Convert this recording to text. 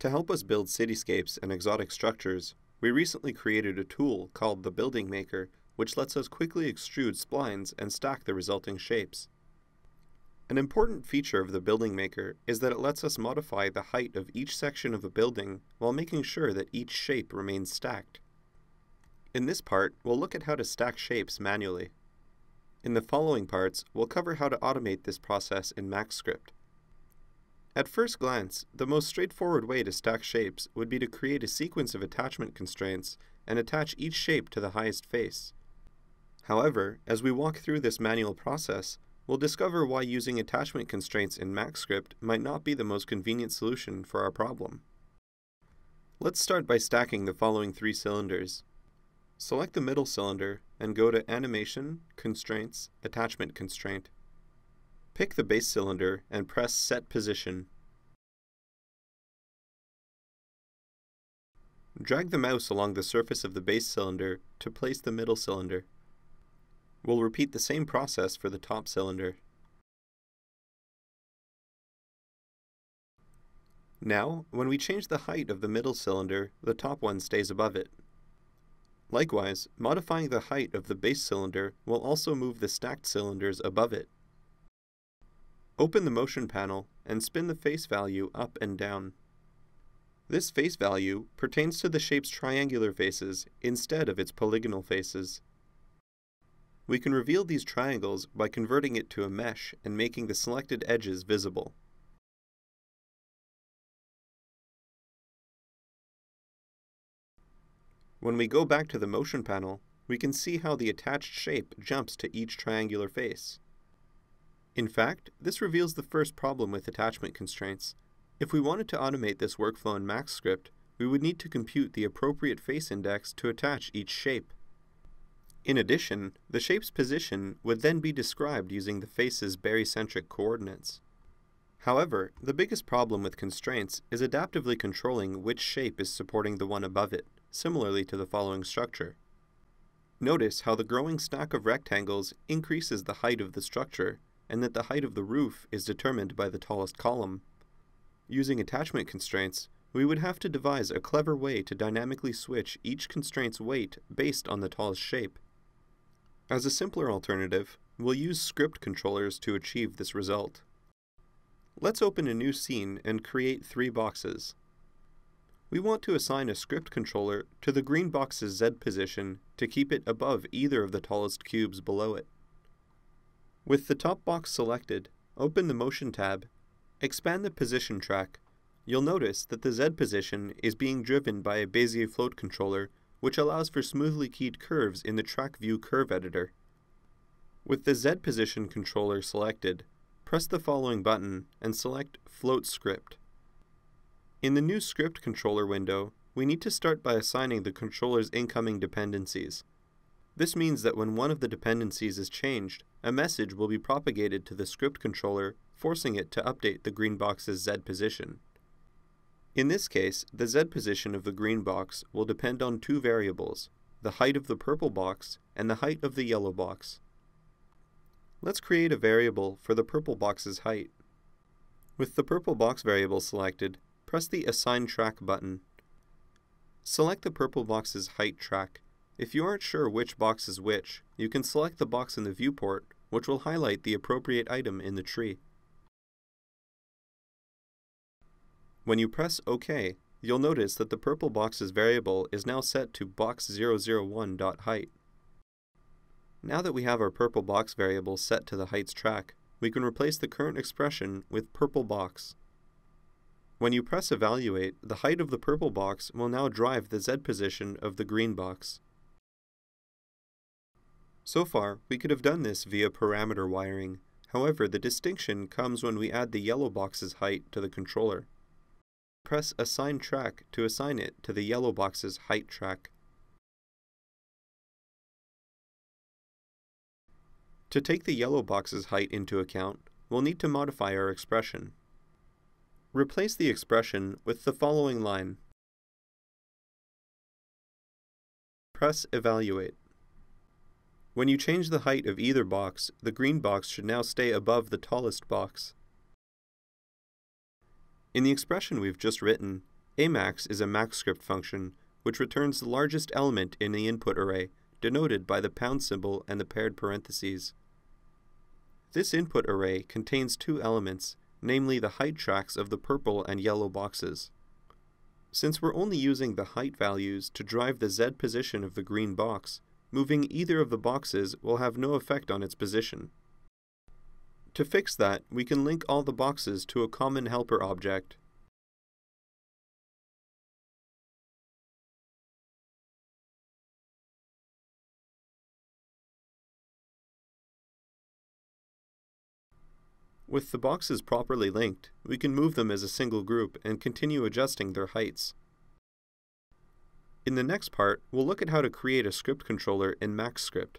To help us build cityscapes and exotic structures, we recently created a tool called the Building Maker, which lets us quickly extrude splines and stack the resulting shapes. An important feature of the Building Maker is that it lets us modify the height of each section of a building while making sure that each shape remains stacked. In this part, we'll look at how to stack shapes manually. In the following parts, we'll cover how to automate this process in MaxScript. At first glance, the most straightforward way to stack shapes would be to create a sequence of attachment constraints and attach each shape to the highest face. However, as we walk through this manual process, we'll discover why using attachment constraints in MaxScript might not be the most convenient solution for our problem. Let's start by stacking the following three cylinders. Select the middle cylinder and go to Animation, Constraints, Attachment Constraint. Pick the base cylinder and press Set Position. Drag the mouse along the surface of the base cylinder to place the middle cylinder. We'll repeat the same process for the top cylinder. Now, when we change the height of the middle cylinder, the top one stays above it. Likewise, modifying the height of the base cylinder will also move the stacked cylinders above it. Open the motion panel and spin the face value up and down. This face value pertains to the shape's triangular faces instead of its polygonal faces. We can reveal these triangles by converting it to a mesh and making the selected edges visible. When we go back to the motion panel, we can see how the attached shape jumps to each triangular face. In fact, this reveals the first problem with attachment constraints. If we wanted to automate this workflow in MaxScript, we would need to compute the appropriate face index to attach each shape. In addition, the shape's position would then be described using the face's barycentric coordinates. However, the biggest problem with constraints is adaptively controlling which shape is supporting the one above it, similarly to the following structure. Notice how the growing stack of rectangles increases the height of the structure, and that the height of the roof is determined by the tallest column. Using attachment constraints, we would have to devise a clever way to dynamically switch each constraint's weight based on the tallest shape. As a simpler alternative, we'll use script controllers to achieve this result. Let's open a new scene and create three boxes. We want to assign a script controller to the green box's Z position to keep it above either of the tallest cubes below it. With the top box selected, open the Motion tab, expand the Position track. You'll notice that the Z position is being driven by a Bezier float controller which allows for smoothly keyed curves in the Track View Curve Editor. With the Z position controller selected, press the following button and select Float Script. In the new Script Controller window, we need to start by assigning the controller's incoming dependencies. This means that when one of the dependencies is changed, a message will be propagated to the script controller, forcing it to update the green box's Z position. In this case, the Z position of the green box will depend on two variables, the height of the purple box and the height of the yellow box. Let's create a variable for the purple box's height. With the purple box variable selected, press the Assign Track button. Select the purple box's height track. If you aren't sure which box is which, you can select the box in the viewport, which will highlight the appropriate item in the tree. When you press OK, you'll notice that the purple box's variable is now set to box001.height. Now that we have our purple box variable set to the heights track, we can replace the current expression with purple box. When you press evaluate, the height of the purple box will now drive the Z position of the green box. So far, we could have done this via parameter wiring. However, the distinction comes when we add the yellow box's height to the controller. Press Assign Track to assign it to the yellow box's height track. To take the yellow box's height into account, we'll need to modify our expression. Replace the expression with the following line. Press Evaluate. When you change the height of either box, the green box should now stay above the tallest box. In the expression we've just written, Amax is a maxscript function which returns the largest element in the input array, denoted by the pound symbol and the paired parentheses. This input array contains two elements, namely the height tracks of the purple and yellow boxes. Since we're only using the height values to drive the z position of the green box, moving either of the boxes will have no effect on its position. To fix that, we can link all the boxes to a common helper object. With the boxes properly linked, we can move them as a single group and continue adjusting their heights. In the next part, we'll look at how to create a script controller in MaxScript.